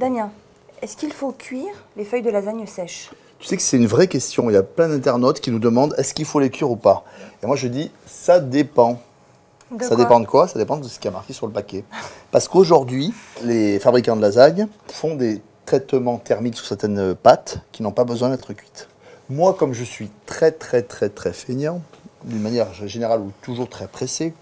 Damien, est-ce qu'il faut cuire les feuilles de lasagne sèches? Tu sais que c'est une vraie question. Il y a plein d'internautes qui nous demandent est-ce qu'il faut les cuire ou pas? Et moi je dis ça dépend. De ça dépend de quoi? Ça dépend de ce qui a marqué sur le paquet. Parce qu'aujourd'hui, les fabricants de lasagne font des traitements thermiques sur certaines pâtes qui n'ont pas besoin d'être cuites. Moi, comme je suis très très très très feignant, d'une manière générale ou toujours très pressé,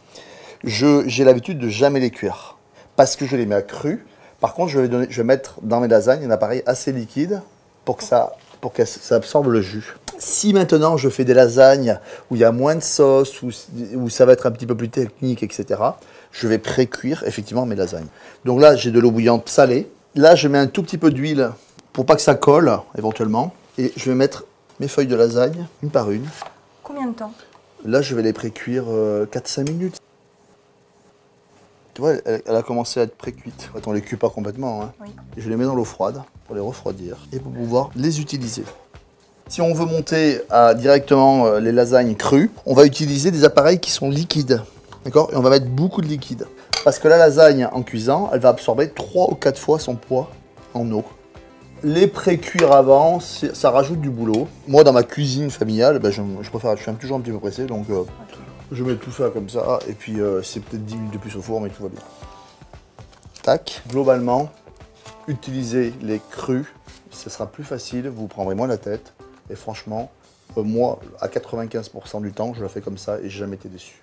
j'ai l'habitude de jamais les cuire. Parce que je les mets à cru. Par contre, je vais, donner- je vais mettre dans mes lasagnes un appareil assez liquide pour que ça, pour que ça absorbe le jus. Si maintenant je fais des lasagnes où il y a moins de sauce, où, où ça va être un petit peu plus technique, etc., je vais pré-cuire effectivement mes lasagnes. Donc là, j'ai de l'eau bouillante salée. Là, je mets un tout petit peu d'huile pour pas que ça colle éventuellement. Et je vais mettre mes feuilles de lasagne une par une. Combien de temps? Là, je vais les pré-cuire euh, 4-5 minutes. Tu vois, elle, elle a commencé à être pré-cuite. En fait, on les cuit pas complètement. hein. Oui. Je les mets dans l'eau froide pour les refroidir et pour pouvoir les utiliser. Si on veut monter à directement euh, les lasagnes crues, on va utiliser des appareils qui sont liquides. D'accord? Et on va mettre beaucoup de liquide. Parce que la lasagne, en cuisant, elle va absorber 3 ou 4 fois son poids en eau. Les pré-cuire avant, ça rajoute du boulot. Moi, dans ma cuisine familiale, ben, je, je préfère, je suis toujours un petit peu pressé, donc euh, je mets tout ça comme ça, et puis euh, c'est peut-être 10 minutes de plus au four, mais tout va bien. Tac. Globalement, utilisez les crus, ce sera plus facile, vous prendrez moins la tête, et franchement, euh, moi, à 95% du temps, je la fais comme ça, et j'ai jamais été déçu.